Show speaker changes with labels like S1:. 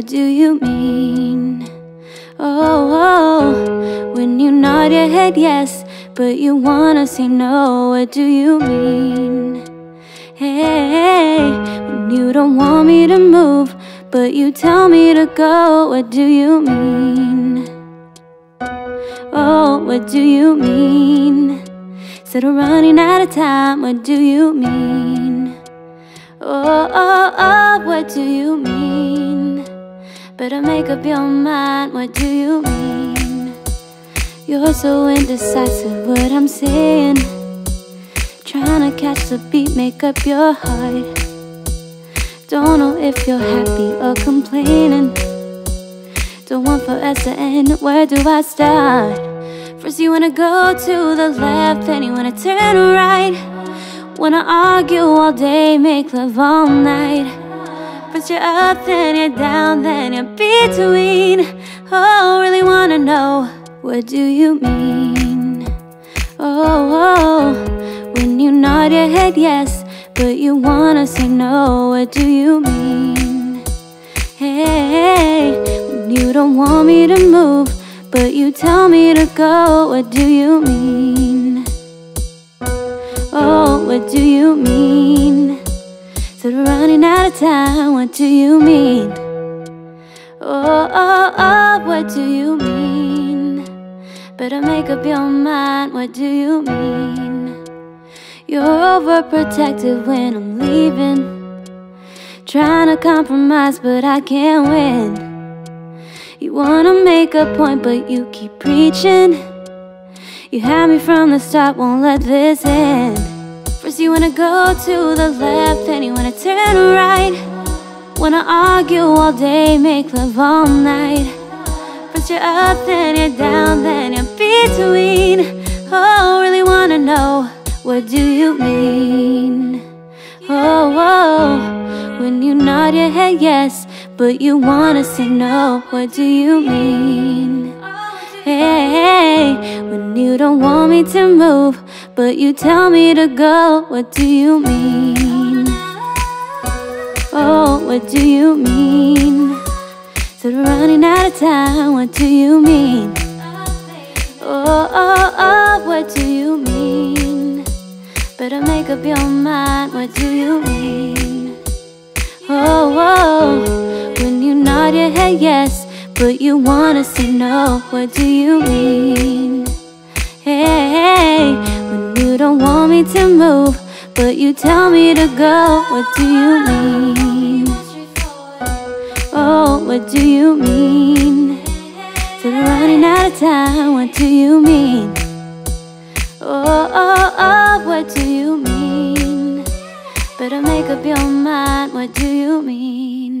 S1: What do you mean? Oh, oh, when you nod your head yes, but you wanna say no. What do you mean? Hey, when you don't want me to move, but you tell me to go. What do you mean? What do you mean? Said we're running out of time. What do you mean? Oh, oh, oh, what do you mean? Better make up your mind, what do you mean? You're so indecisive, what I'm saying. Trying to catch the beat, make up your heart. Don't know if you're happy or complaining. Don't want for us to end, where do I start? First, you wanna go to the left, then you wanna turn right. Wanna argue all day, make love all night. First you're up, then you're down, then you're between. Oh, really wanna know what do you mean? Oh, oh, when you nod your head yes, but you wanna say no. What do you mean? Hey, when you don't want me to move, but you tell me to go. What do you mean? Oh, what do you mean? Said we're running out of time, what do you mean? Oh, oh, oh, what do you mean? Better make up your mind, what do you mean? You're overprotective when I'm leaving Trying to compromise, but I can't win You wanna make a point, but you keep preaching. You had me from the start, won't let this end. First you wanna go to the left, then you wanna turn right. Wanna argue all day, make love all night. First you're up, then you're down, then you're between. Oh, really wanna know, what do you mean? Oh, oh, when you nod your head yes But you wanna say no, what do you mean? Hey, when you don't want me to move but you tell me to go, what do you mean? Oh, what do you mean? We're running out of time, what do you mean? Oh, oh, oh, what do you mean? Better make up your mind, what do you mean? Oh, oh, but you wanna say no, what do you mean? Hey, you don't want me to move, but you tell me to go. What do you mean? Oh, what do you mean? We're running out of time. What do you mean? Oh, oh, oh, what do you mean? Better make up your mind. What do you mean?